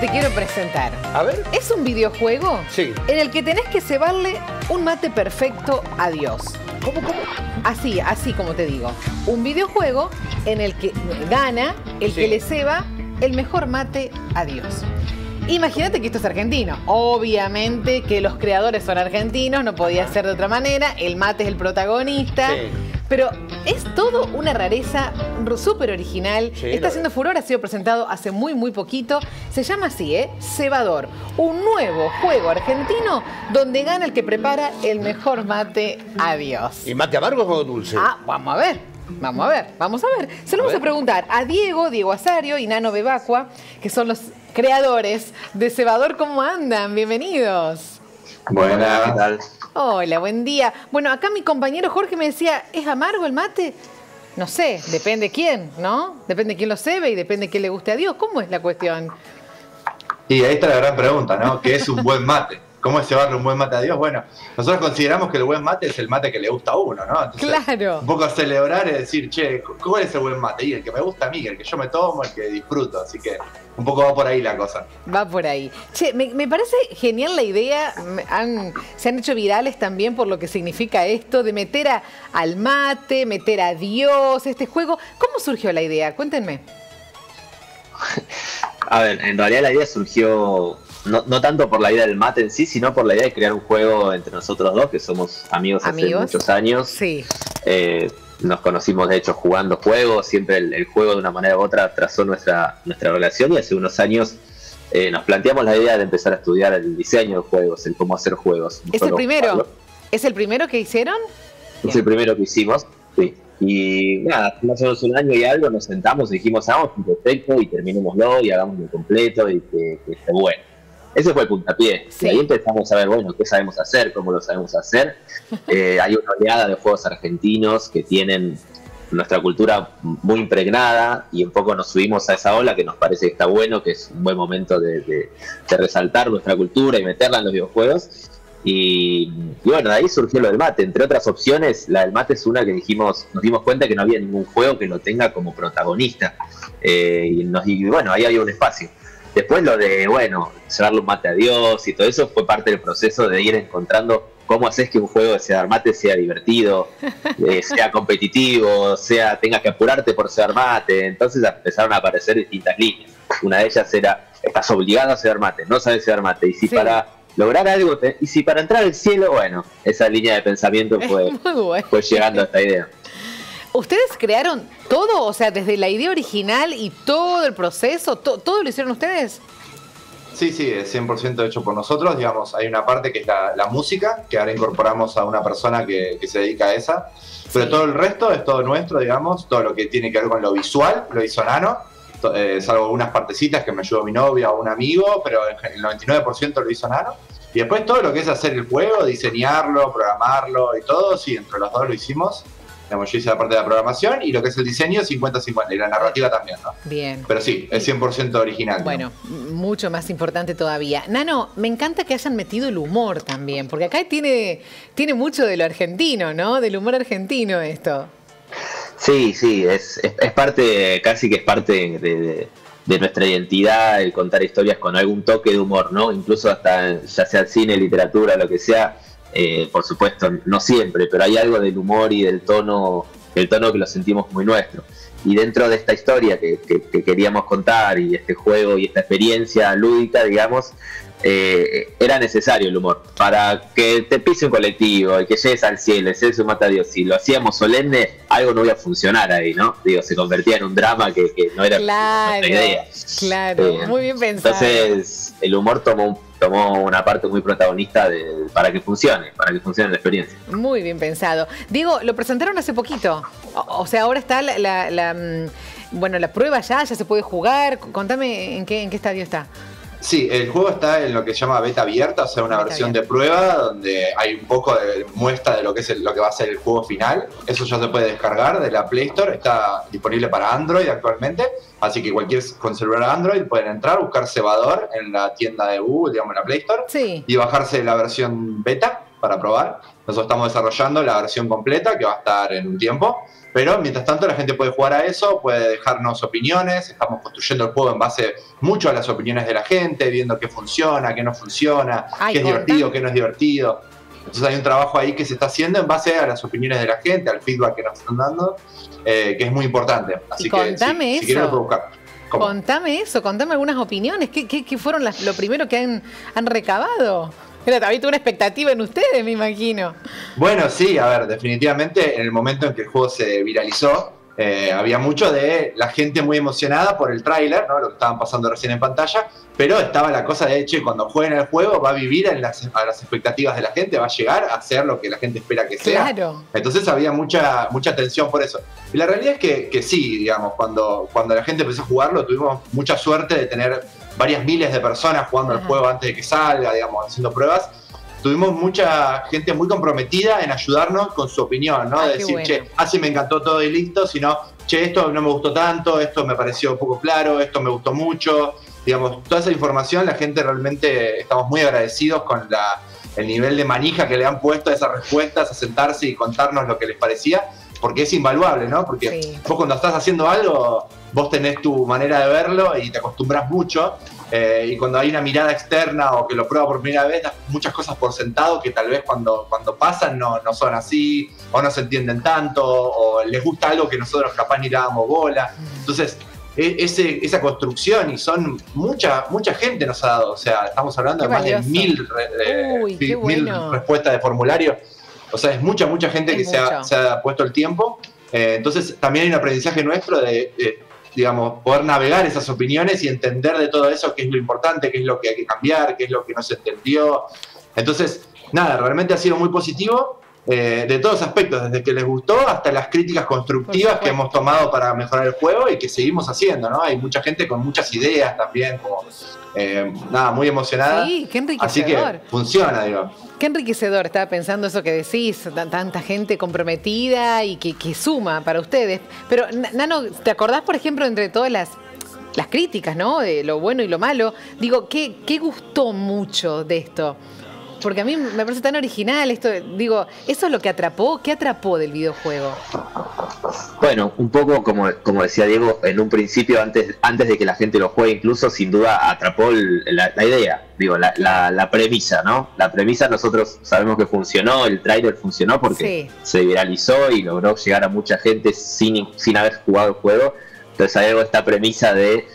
que te quiero presentar. A ver. Es un videojuego Sí. en el que tenés que cebarle un mate perfecto a Dios. ¿Cómo, cómo? Así, así como te digo. Un videojuego en el que gana el Sí. que le ceba el mejor mate a Dios. Imagínate que esto es argentino. Obviamente que los creadores son argentinos, no podía ser de otra manera. El mate es el protagonista. Sí. Pero es todo una rareza súper original. Sí, Está haciendo furor, ha sido presentado hace muy, muy poquito. Se llama así, ¿eh? Cebador. Un nuevo juego argentino donde gana el que prepara el mejor mate a Dios. ¿Y mate amargo o dulce? Ah, vamos a ver. Vamos a ver, vamos a ver. Se lo A vamos a preguntar a Diego, Diego Azario y Nano Bebacua, que son los creadores de Cebador. ¿Cómo andan? Bienvenidos. Buenas, ¿qué tal? Hola, buen día. Bueno, acá mi compañero Jorge me decía, ¿es amargo el mate? No sé, depende quién, ¿no? Depende quién lo cebe y depende quién le guste a Dios. ¿Cómo es la cuestión? Y ahí está la gran pregunta, ¿no? ¿Qué es un buen mate? ¿Cómo es llevarle un buen mate a Dios? Bueno, nosotros consideramos que el buen mate es el mate que le gusta a uno, ¿no? Entonces, Claro. Un poco celebrar es decir, che, ¿cuál es el buen mate? Y el que me gusta a mí, el que yo me tomo, el que disfruto. Así que un poco va por ahí la cosa. Va por ahí. Che, me, me parece genial la idea. Han- se han hecho virales también por lo que significa esto de meter a- al mate, meter a Dios, este juego. ¿Cómo surgió la idea? Cuéntenme. A ver, en realidad la idea surgió no, no tanto por la idea del mate en sí, sino por la idea de crear un juego entre nosotros dos, que somos amigos hace Amigos. muchos años. Sí. Eh, nos conocimos de hecho jugando juegos, siempre el, el juego de una manera u otra trazó nuestra, nuestra relación y hace unos años eh, nos planteamos la idea de empezar a estudiar el diseño de juegos, el cómo hacer juegos. ¿Es el primero? jugarlo. ¿Es el primero que hicieron? Es el primero que hicimos, sí. Y nada, hace más o menos un año y algo nos sentamos y dijimos, hagamos un proyecto y terminémoslo y hagámoslo completo y que, que esté bueno. Ese fue el puntapié. Sí. Y ahí empezamos a ver, bueno, qué sabemos hacer, cómo lo sabemos hacer. Eh, hay una oleada de juegos argentinos que tienen nuestra cultura muy impregnada y un poco nos subimos a esa ola que nos parece que está bueno, que es un buen momento de, de- de resaltar nuestra cultura y meterla en los videojuegos. Y, y bueno, de ahí surgió lo del mate. Entre otras opciones, la del mate es una que dijimos, nos dimos cuenta que no había ningún juego que lo tenga como protagonista. Eh, y, nos, y bueno, ahí había un espacio. Después lo de, bueno, llevarle un mate a Dios y todo eso fue parte del proceso de ir encontrando cómo haces que un juego de cebar mate sea divertido, eh, sea competitivo, sea tengas que apurarte por cebar mate. Entonces empezaron a aparecer distintas líneas. Una de ellas era, estás obligado a cebar mate, no sabes cebar mate. Y si Sí. para lograr algo, te- y si para entrar al cielo, bueno, esa línea de pensamiento fue, fue llegando a esta idea. ¿Ustedes crearon todo? O sea, desde la idea original y todo el proceso, to- ¿todo lo hicieron ustedes? Sí, sí, es 100% hecho por nosotros. Digamos, hay una parte que es la, la música, que ahora incorporamos a una persona que, que se dedica a esa. Pero Sí. todo el resto es todo nuestro, digamos. Todo lo que tiene que ver con lo visual lo hizo Nano. Eh, salvo unas partecitas que me ayudó mi novia o un amigo, pero el 99% lo hizo Nano. Y después todo lo que es hacer el juego, diseñarlo, programarlo y todo, sí, entre los dos lo hicimos. Digamos, yo hice la parte de la programación y lo que es el diseño 50-50 y la narrativa también, ¿no? Bien. Pero sí, es 100% original. ¿no? Bueno, mucho más importante todavía. Nano, me encanta que hayan metido el humor también, porque acá tiene, tiene mucho de lo argentino, ¿no? Del humor argentino esto. Sí, sí, es, es, es parte, casi que es parte de, de- de nuestra identidad el contar historias con algún toque de humor, ¿no? Incluso hasta, ya sea cine, literatura, lo que sea, eh, por supuesto, no siempre, pero hay algo del humor y del tono, del tono que lo sentimos muy nuestro. Y dentro de esta historia que, que- que queríamos contar y este juego y esta experiencia lúdica, digamos, eh, era necesario el humor para que te pise un colectivo y que llegues al cielo, es un mata a Dios. Si lo hacíamos solemne, algo no iba a funcionar ahí, ¿no? Digo, se convertía en un drama que, que no era Claro, idea. claro, Eh, muy bien pensado. Entonces, el humor tomó, un- tomó una parte muy protagonista de- para que funcione, para que funcione la experiencia. Muy bien pensado. Diego, lo presentaron hace poquito. O, sea, ahora está la, la- la, mm, bueno, la prueba ya, ya se puede jugar. Contame en qué, en qué estadio está. Sí, el juego está en lo que se llama beta abierta, o sea, una Beta versión de prueba donde hay un poco de muestra de lo que es el- lo que va a ser el juego final. Eso ya se puede descargar de la Play Store, está disponible para Android actualmente, así que cualquier con celular Android pueden entrar, buscar Cebador en la tienda de Google, digamos, en la Play Store, Sí. y bajarse la versión beta para probar. Nosotros estamos desarrollando la versión completa que va a estar en un tiempo. Pero mientras tanto la gente puede jugar a eso, puede dejarnos opiniones, estamos construyendo el juego en base mucho a las opiniones de la gente, viendo qué funciona, qué no funciona, qué es divertido, qué no es divertido. Entonces hay un trabajo ahí que se está haciendo en base a las opiniones de la gente, al feedback que nos están dando, eh, que es muy importante. Así que si, eso. lo buscar. Contame eso, contame algunas opiniones. ¿Qué, qué, fueron lo primero que han, han recabado? Pero también tuvo una expectativa en ustedes, me imagino. Bueno, sí, a ver, definitivamente en el momento en que el juego se viralizó, eh, había mucho de la gente muy emocionada por el tráiler, ¿no? lo que estaban pasando recién en pantalla, pero estaba la cosa de, hecho, cuando jueguen el juego va a vivir en las, a las expectativas de la gente, va a llegar a ser lo que la gente espera que sea. Claro. Entonces había mucha, mucha tensión por eso. Y la realidad es que, que sí, digamos, cuando, cuando la gente empezó a jugarlo, tuvimos mucha suerte de tener varias miles de personas jugando el juego antes de que salga, digamos, haciendo pruebas. Tuvimos mucha gente muy comprometida en ayudarnos con su opinión, ¿no? Ah, de decir, che, así me encantó todo y listo, sino, che, esto no me gustó tanto, esto me pareció poco claro, esto me gustó mucho. Digamos, toda esa información, la gente realmente estamos muy agradecidos con la, el nivel de manija que le han puesto a esas respuestas, a sentarse y contarnos lo que les parecía, porque es invaluable, ¿no? Porque vos cuando estás haciendo algo, vos tenés tu manera de verlo y te acostumbras mucho. Eh, y cuando hay una mirada externa o que lo prueba por primera vez, das muchas cosas por sentado que tal vez cuando, cuando pasan no, no son así, o no se entienden tanto, o les gusta algo que nosotros capaz ni dábamos bola. Entonces, e, ese, esa construcción, y son mucha, mucha gente nos ha dado, o sea, estamos hablando de más de mil, respuestas de formulario. O sea, es mucha, mucha gente que se ha, se ha, puesto el tiempo. Eh, entonces, también hay un aprendizaje nuestro de digamos, poder navegar esas opiniones y entender de todo eso qué es lo importante, qué es lo que hay que cambiar, qué es lo que no se entendió. Entonces, nada, realmente ha sido muy positivo eh, de todos aspectos, desde que les gustó hasta las críticas constructivas que hemos tomado para mejorar el juego y que seguimos haciendo, ¿no? Hay mucha gente con muchas ideas también, como, eh, nada, muy emocionada. Sí, qué enriquecedor. Así que funciona, digo. Qué enriquecedor, estaba pensando eso que decís, tanta gente comprometida y que, suma para ustedes. Pero, Nano, ¿te acordás, por ejemplo, entre todas las, las críticas, ¿no? De lo bueno y lo malo. Digo, ¿qué, qué gustó mucho de esto? Porque a mí me parece tan original esto. Digo, ¿eso es lo que atrapó? ¿Qué atrapó del videojuego? Bueno, un poco como, como decía Diego, en un principio, antes, antes de que la gente lo juegue, incluso sin duda atrapó la, idea, digo, la, la, premisa, ¿no? La premisa nosotros sabemos que funcionó, el trailer funcionó porque se viralizó y logró llegar a mucha gente sin, sin haber jugado el juego. Entonces hay algo esta premisa de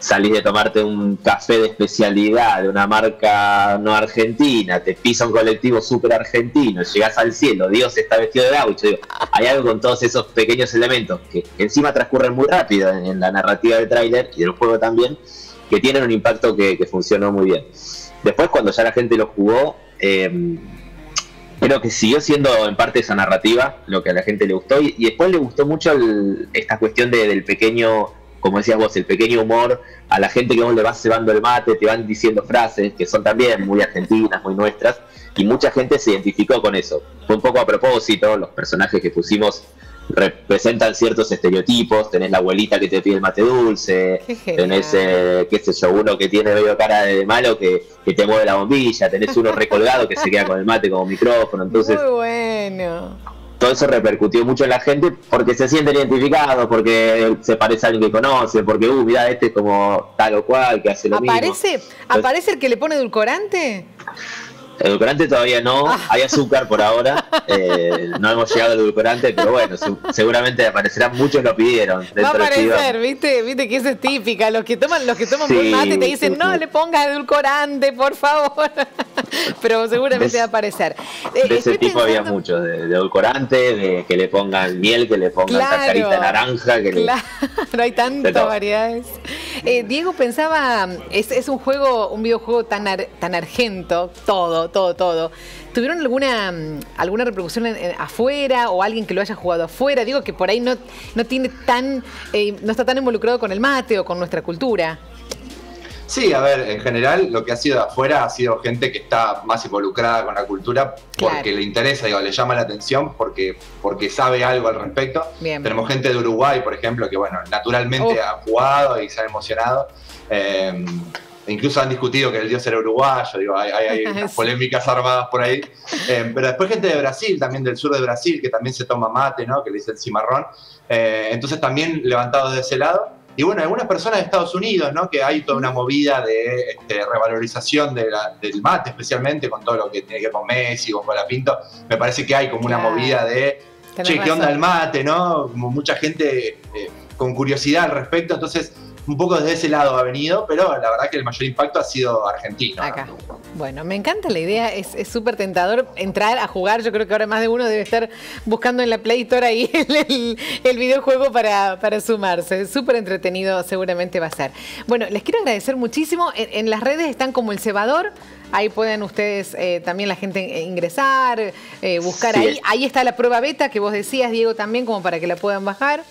salís de tomarte un café de especialidad de una marca no argentina, te pisa un colectivo súper argentino, llegás al cielo, Dios está vestido de gaucho. Digo, hay algo con todos esos pequeños elementos que, encima transcurren muy rápido en, la narrativa del tráiler y del juego también, que tienen un impacto que, funcionó muy bien. Después, cuando ya la gente lo jugó, em, creo que siguió siendo en parte esa narrativa lo que a la gente le gustó y, después le gustó mucho esta cuestión del pequeño como decías vos, el pequeño humor, a la gente que vos le vas cebando el mate, te van diciendo frases que son también muy argentinas, muy nuestras, y mucha gente se identificó con eso. Fue un poco a propósito, los personajes que pusimos representan ciertos estereotipos, tenés la abuelita que te pide el mate dulce, tenés, eh, qué sé yo, uno que tiene medio cara de malo que, que, te mueve la bombilla, tenés uno recolgado que se queda con el mate como micrófono, entonces... Muy bueno todo eso repercutió mucho en la gente porque se sienten identificados, porque se parece a alguien que conoce, porque, uh, mira, este es como tal o cual, que hace lo ¿Aparece, mismo. ¿Aparece el que le pone edulcorante? Edulcorante todavía no, ah. hay azúcar por ahora, eh, no hemos llegado al edulcorante, pero bueno, seguramente aparecerán, muchos lo pidieron. Va a aparecer, ¿viste? viste que eso es típica, los que toman, los que toman mate te dicen, no le pongas edulcorante, por favor, pero seguramente va a aparecer. Eh, de ese tipo había muchos, de, edulcorante, de que le pongan miel, que le pongan claro, naranja, que claro, no hay tantas variedades. Eh, Diego pensaba, es, es un juego, un videojuego tan, tan argento, todo, todo, todo. ¿Tuvieron alguna, mm, alguna repercusión afuera o alguien que lo haya jugado afuera? Digo que por ahí no, no tiene tan, eh, no está tan involucrado con el mate o con nuestra cultura. Sí, a ver, en general lo que ha sido afuera ha sido gente que está más involucrada con la cultura porque le interesa, digo, le llama la atención porque, porque sabe algo al respecto. Tenemos gente de Uruguay, por ejemplo, que bueno, naturalmente ha jugado y se ha emocionado. Eh, incluso han discutido que el dios era uruguayo, digo, hay, polémicas armadas por ahí. Eh, pero después gente de Brasil, también del sur de Brasil, que también se toma mate, ¿no? Que le dicen cimarrón. Eh, entonces también levantado de ese lado. Y bueno, algunas personas de Estados Unidos, ¿no? Que hay toda una movida de este, revalorización del mate, especialmente con todo lo que tiene que ver con Messi, con Colapinto. Me parece que hay como una movida de, che, ¿qué onda el mate, no? Como mucha gente eh, con curiosidad al respecto. Entonces, un poco desde ese lado ha venido, pero la verdad que el mayor impacto ha sido argentino. Acá. Bueno, me encanta la idea, es súper tentador entrar a jugar. Yo creo que ahora más de uno debe estar buscando en la Play Store ahí el, videojuego para, para sumarse. Súper entretenido seguramente va a ser. Bueno, les quiero agradecer muchísimo. En, las redes están como el cebador. Ahí pueden ustedes, eh, también la gente ingresar, eh, buscar ahí. Ahí está la prueba beta que vos decías, Diego, también como para que la puedan bajar.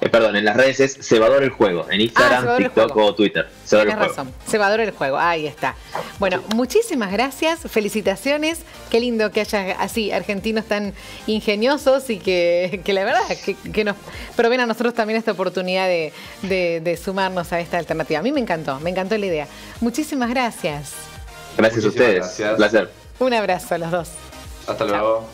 Eh, perdón, en las redes es Cebador el Juego, en Instagram, ah, TikTok o Twitter. Cebador Tienes razón, Cebador el Juego, ahí está. Bueno, muchísimas gracias, felicitaciones, qué lindo que haya así argentinos tan ingeniosos y que, la verdad que, nos proveen a nosotros también esta oportunidad de, sumarnos a esta alternativa. A mí me encantó, me encantó la idea. Muchísimas gracias. Gracias a ustedes, un placer. Un abrazo a los dos. Hasta luego.